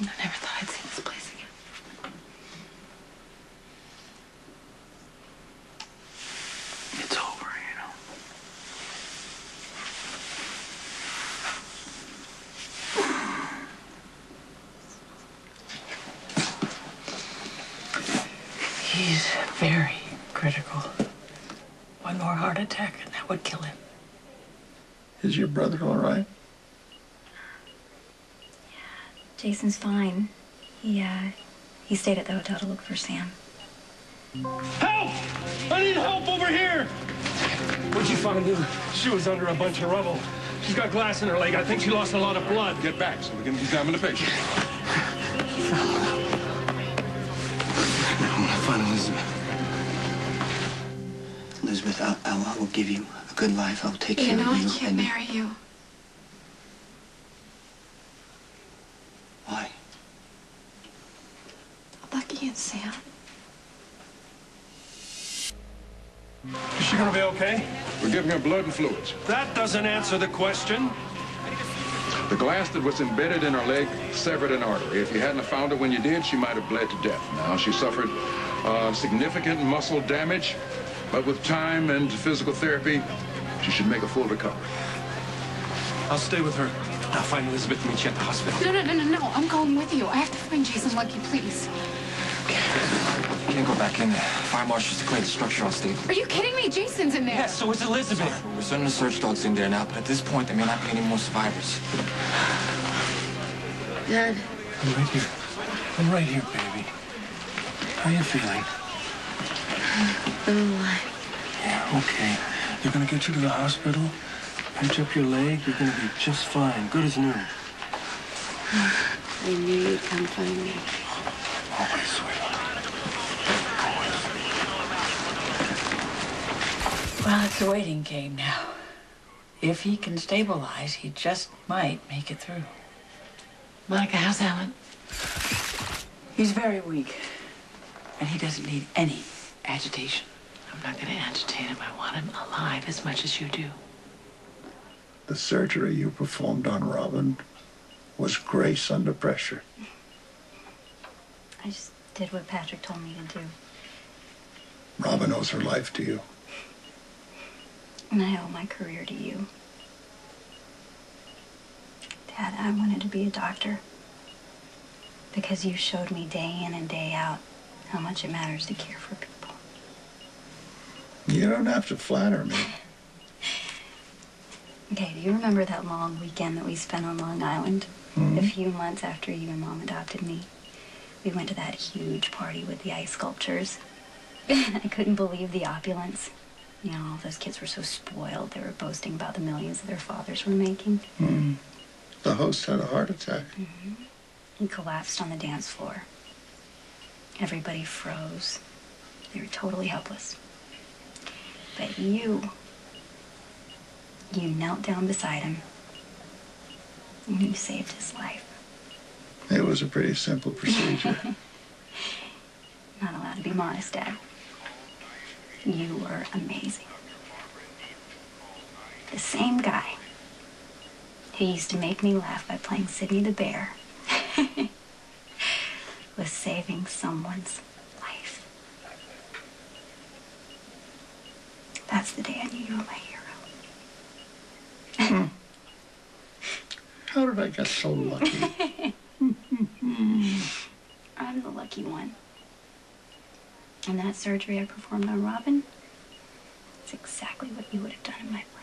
I never thought I'd see this place again. It's over, you know. He's very critical. One more heart attack and that would kill him. Is your brother all right? Jason's fine. He, uh, he stayed at the hotel to look for Sam. Help! I need help over here! What'd you find her? She was under a bunch of rubble. She's got glass in her leg. I think she lost a lot of blood. Get back so we can examine the patient. I want to find Elizabeth. Elizabeth, I, I, I will give you a good life. I'll take You care know of I you. can't and- marry you. Why? Lucky and Sam. Is she gonna be okay? We're giving her blood and fluids. That doesn't answer the question. The glass that was embedded in her leg severed an artery. If you hadn't found her when you did, she might have bled to death. Now, she suffered uh, significant muscle damage, but with time and physical therapy, she should make a full recovery. I'll stay with her. I'll find Elizabeth and meet you at the hospital. No, no, no, no, no. I'm going with you. I have to find Jason Lucky, please. You can't go back in there. Fire marshals declared the structure unstable. Are you kidding me? Jason's in there. Yes, so is Elizabeth. We're sending the search dogs in there now, but at this point, there may not be any more survivors. Dad. I'm right here. I'm right here, baby. How are you feeling? Oh, I'm alive. Yeah, okay. They're gonna get you to the hospital. Pinch up your leg. You're gonna be just fine. Good as new. I knew you'd come find me. Always, sweetheart. Well, it's a waiting game now. If he can stabilize, he just might make it through. Monica, how's Alan? He's very weak, and he doesn't need any agitation. I'm not going to agitate him. I want him alive as much as you do. The surgery you performed on Robin was grace under pressure. I just did what Patrick told me to do. Robin owes her life to you. And I owe my career to you. Dad, I wanted to be a doctor. Because you showed me day in and day out how much it matters to care for people. You don't have to flatter me. Okay, do you remember that long weekend that we spent on Long Island? Hmm? A few months after you and Mom adopted me. We went to that huge party with the ice sculptures. I couldn't believe the opulence. You know, all those kids were so spoiled. They were boasting about the millions that their fathers were making. Mm-hmm. The host had a heart attack. Mm-hmm. He collapsed on the dance floor. Everybody froze. They were totally helpless. But you, you knelt down beside him and you saved his life. It was a pretty simple procedure. Not allowed to be modest, Dad. You were amazing. The same guy who used to make me laugh by playing Sidney the Bear was saving someone's life. That's the day I knew you were my hero. Hmm. How did I get so lucky? I'm the lucky one. And that surgery I performed on Robin, it's exactly what you would have done in my place.